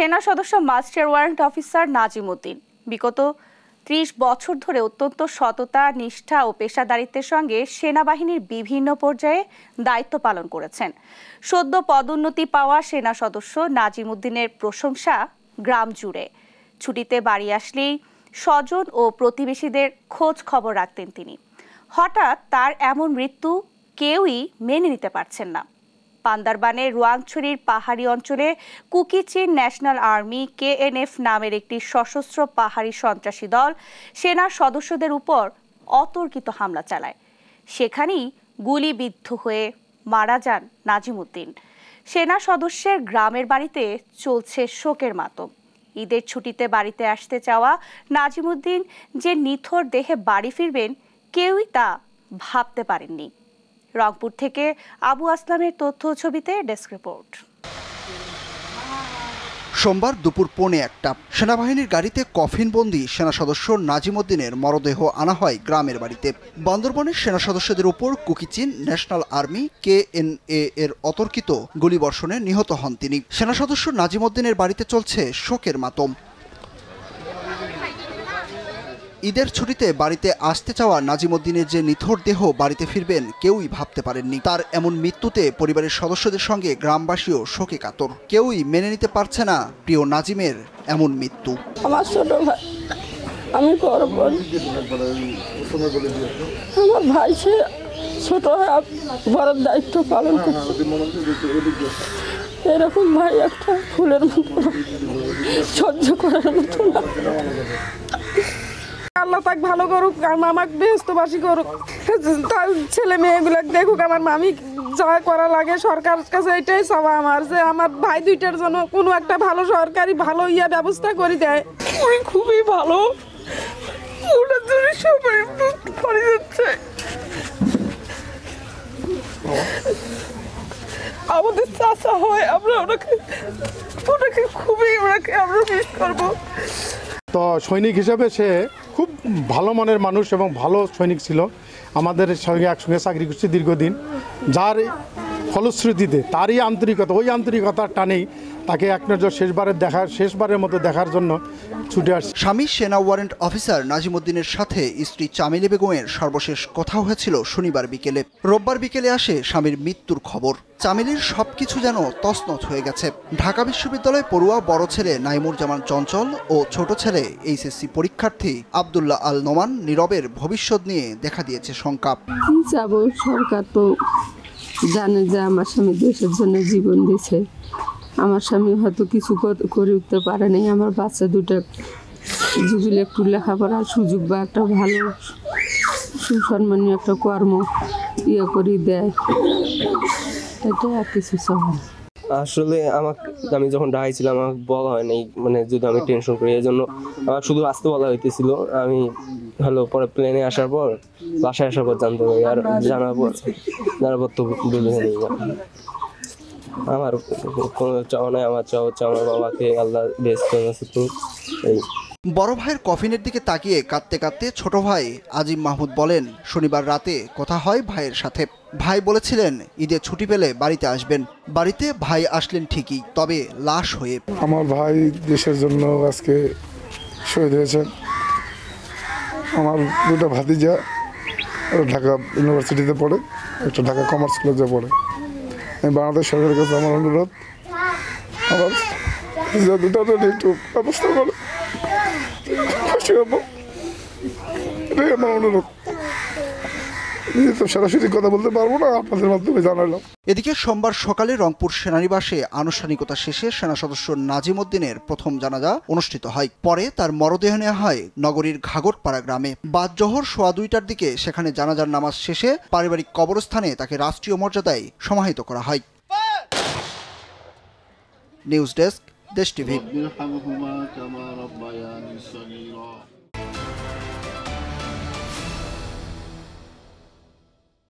সেনা সদস্য master warrant officer Nazim Uddin. বিগত ত্রিশ বছর ধরে অত্যন্ত সততা, নিষ্ঠা ও পেশাদারিত্বের সঙ্গে সেনাবাহিনীর বিভিন্ন পর্যায়ে দায়িত্ব পালন করেছেন। সদ্য পদোন্নতি পাওয়া সেনা সদস্য নাজিম উদ্দিনের প্রশংসা গ্রাম জুড়ে। ছুটিতে বাড়ি আসলেই স্বজন ও প্রতিবেশীদের খোঁজ খবর রাখতেন তিনি। হঠাৎ তার এমন মৃত্যু কেউই মেনে নিতে পারছেন না। বান্দরবানের রোয়াংছড়ির পাহাড়ি অঞ্চলে কুকিচিন ন্যাশনাল আর্মি কেএনএফ নামের একটি সশস্ত্র পাহাড়ি সন্ত্রাসী দল সেনার সদস্যদের উপর অতর্কিত হামলা চালায়। সেখানেই গুলিবিদ্ধ হয়ে মারা যান নাজিমুদ্দিন। সেনা সদস্যের গ্রামের বাড়িতে চলছে শোকের মাতম। ঈদের ছুটিতে বাড়িতে আসতে চাওয়া নাজিমুদ্দিন যে নিথর দেহে বাড়ি ফিরবেন, কেউই তা ভাবতে পারেননি। রংপুর থেকে আবু আসলামের তথ্য ছবিতে ডেস্ক রিপোর্ট। সোমবার দুপুর পৌনে একটা। সেনাবাহিনীর গাড়িতে কফিনবন্দি সেনা সদস্য নাজিমুদ্দিনের মরদেহ আনা হয় গ্রামের বাড়িতে। বান্দরবনের সেনা সদস্যদের উপর Kuki-Chin national army, K N A এর অতর্কিত গুলিবর্ষণে নিহত হন তিনি। সেনা সদস্য নাজিমুদ্দিনের বাড়িতে চলছে শোকের মাতম। ঈদের ছুটিতে বাড়িতে আসতে চাওয়া নাজিমুদ্দিনের যে নিথর দেহ বাড়িতে ফিরবেন, কেউই ভাবতে পারেননি। তার এমন মৃত্যুতে পরিবারের সদস্যদের সঙ্গে গ্রামবাসীও শোকে কাতর। কেউই মেনে নিতে পারছে না প্রিয় নাজিমের এমন মৃত্যু। আমার ছোট ভাই, আমি আমার ভাই, সে ছোট বড় দায়িত্ব পালন এরকম ভাই একটা ফুলের মতো সহ্য করার মতো না। আল্লাহ তাক ভালো করুক আমাকে ব্যস্তবাসী করুক। তার ছেলে মেয়েগুলো দেখুক আমার মামি যা করা লাগে সরকার কাছে এটাই চাওয়া আমার যে আমার ভাই দুইটার জন্য কোনো একটা ভালো সরকারি ভালো ইয়া ব্যবস্থা করে দেয়। খুবই ভালো। ওটার জন্য সবাই যাচ্ছে। আমাদের চাষা হয় আমরা ওনাকে ওনাকে খুবই ওনাকে আমরা মিস করব। তো সৈনিক হিসাবে সে খুব ভালো মনের মানুষ এবং ভালো সৈনিক ছিল। আমাদের সঙ্গে একসঙ্গে চাকরি করছে দীর্ঘদিন। যার ফলশ্রুতিতে, তারই আন্তরিকতা, ওই আন্তরিকতার টানেই তাকে এক নজর শেষবারের দেখার শেষবারের মতো দেখার জন্য ছুটে আসছে। স্বামী সেনা ওয়ারেন্ট অফিসার নাজিমুদ্দিনের সাথে স্ত্রী চামেলি বেগমের সর্বশেষ কথা হয়েছিল শনিবার বিকেলে। রোববার বিকেলে আসে স্বামীর মৃত্যুর খবর। চামেলির সবকিছু যেন তছনছ হয়ে গেছে। ঢাকা বিশ্ববিদ্যালয় পড়ুয়া বড় ছেলে নাইমুর জামান চঞ্চল ও ছোট ছেলে এইচএসসি পরীক্ষার্থী আবদুল্লাহ আল নোমান নীরবের ভবিষ্যৎ নিয়ে দেখা দিয়েছে শঙ্কা। যাব সরকার তো জানে যে আমার স্বামী দেশের জন্য জীবন দিছে আমার স্বামী হয়তো কিছু করে উঠতে পারে নাই আমার বাচ্চা দুটো যদি একটু লেখাপড়ার সুযোগ বা একটা ভালো সুসম্মানীয় একটা কর্ম ইয়ে করে দেয় এটা আর কিছু না। আসলে আমাকে আমি যখন ঢাকায় ছিলাম আমাকে বলা হয় নাই মানে যদি আমি টেনশন করি এই জন্য আমার শুধু আসতে বলা হইতেছিল। আমি হলো পরে প্লেনে আসার পর বাসায় আসার পর জানতে পারি আর জানার পর জানার পর তো বুঝে নেই। আমার কোনো চাওয়া নাই আমার চাওয়া হচ্ছে আমার বাবাকে আল্লাহ বেস্ট এই। বড় ভাইয়ের কফিনের দিকে তাকিয়ে কাঁদতে কাঁদতে ছোট ভাই আজিম মাহমুদ বলেন শনিবার রাতে কথা হয় ভাইয়ের সাথে। ভাই বলেছিলেন ঈদে ছুটি পেলে বাড়িতে আসবেন। বাড়িতে ভাই আসলেন ঠিকই তবে লাশ হয়ে আমার ভাই দেশের জন্য আজকে শহীদ হয়েছেন। আমার দুটো ভাতিজা ঢাকা ইউনিভার্সিটিতে পড়ে একটা ঢাকা কমার্স কলেজে পড়ে। বাংলাদেশ সরকারের কাছে আমার অনুরোধ আমার ভাতিজা দুটো যেন একটু ব্যবস্থা করে খুশি হব এটাই আমার অনুরোধ নিজে তো সরাসরি কথা বলতে পারব না আপনাদের মাধ্যমে জানালাম। এদিকে সোমবার সকালে রংপুর সেনানিবাসে আনুষ্ঠানিকতা শেষে সেনা সদস্য নাজিম উদ্দিনের প্রথম জানাজা অনুষ্ঠিত হয়। পরে তার মরদেহ নেওয়া হয় নগরীর ঘাগরপাড়া গ্রামে। বাদ জহর সোয়া দুইটার দিকে সেখানে জানাজার নামাজ শেষে পারিবারিক কবরস্থানে তাকে রাষ্ট্রীয় মর্যাদায় সমাহিত করা হয়। News desk Desh TV.